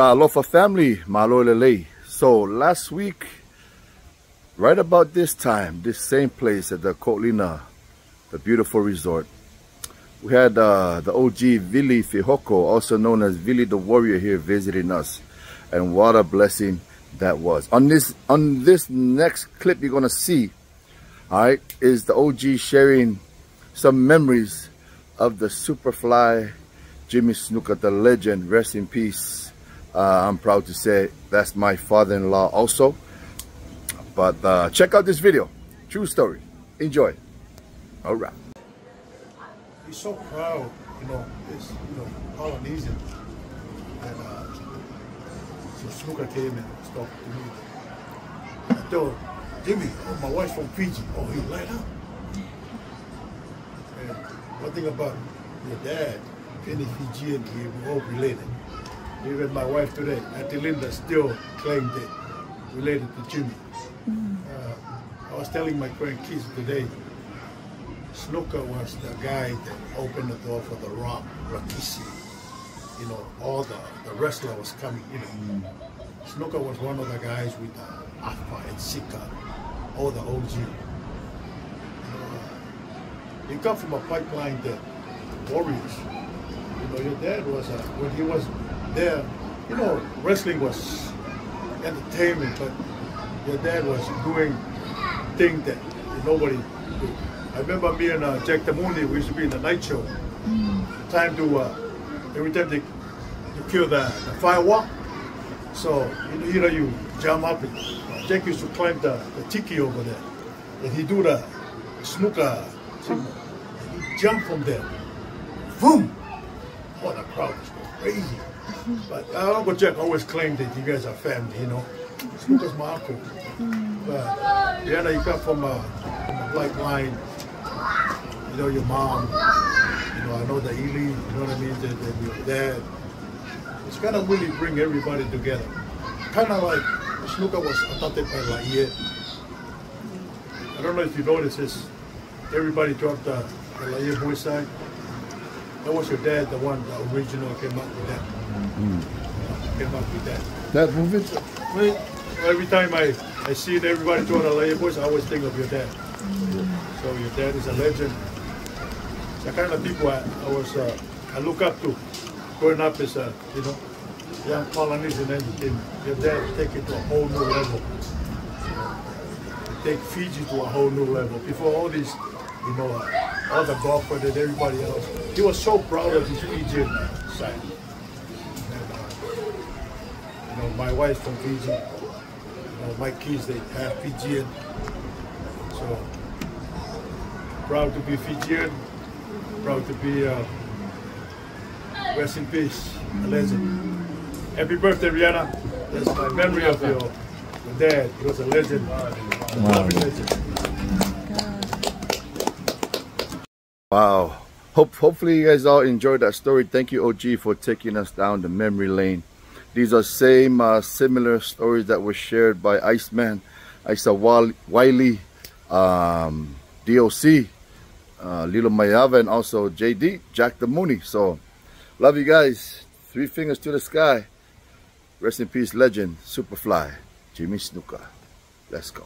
Alofa family, Malolele. So last week, right about this time, this same place at the Kotlina, the beautiful resort, we had uh, the OG Vili Fehoko, also known as Vili the Warrior here visiting us. And what a blessing that was. On this on this next clip you're gonna see, all right, is the OG sharing some memories of the Superfly Jimmy Snuka, the legend, rest in peace uh, I'm proud to say that's my father-in-law also. But uh, check out this video. True story. Enjoy. All right. He's so proud, you know, it's you know, Polynesian. And uh, so Snuka came and talked to me. I told Jimmy, oh, my wife's from Fiji. Oh, he light up. And one thing about your dad, Penny Fijian, we all related. Even my wife today, Auntie Linda, still claimed it related to Jimmy. Mm. Uh, I was telling my grandkids today, Snuka was the guy that opened the door for the Rock, Rakisi. You know, all the, the wrestler was coming, in. Mm. Snuka was one of the guys with uh, Afa and Sika, all the OG. Uh, he come from a pipeline that warriors. You know, your dad was, uh, when he was there, you know, wrestling was entertainment, but your dad was doing things that nobody did. I remember me and uh, Jack Tamuni, we used to be in the night show. Mm. Time to, uh, every time they, they kill the, the firewalk, so, you know, you know, you jump up and Jack used to climb the, the tiki over there. And he do the Snuka signal. He jump from there. Boom! Oh, the crowd was crazy. But uh, Uncle Jack always claimed that you guys are family, you know. Snuka's my uncle. But yeah, you come from a, from a black line. You know, your mom, you know, I know the Ely, you know what I mean, that, that your dad. It's kind of really bring everybody together. Kind of like Snuka was adopted by Laie. I don't know if you noticed this, everybody dropped the, the Laie boy side. That was your dad, the one, the original came up with that. Mm. Came up with that. That movie? Well, every time I, I see it, everybody throwing a voice, I always think of your dad. So your dad is a legend. The kind of people I, I was, uh, I look up to growing up as a, you know, young Polynesian and became, your dad take it to a whole new level. Take Fiji to a whole new level. Before all these, you know, uh, all the golfers and everybody else. He was so proud of his Fijian side. Uh, you know, my wife's from Fiji. You know, my kids, they have Fijian. So, proud to be Fijian. Proud to be, uh, rest in peace, a legend. Happy birthday, Rihanna. That's my memory of your, dad. He was a legend. Wow. legend. Wow. Hope, hopefully you guys all enjoyed that story. Thank you, OG, for taking us down the memory lane. These are same uh, similar stories that were shared by Iceman, Isa Wiley, um, DOC, uh, Lilo Mayava, and also JD, Jack the Mooney. So, love you guys. Three fingers to the sky. Rest in peace, legend, Superfly, Jimmy Snuka. Let's go.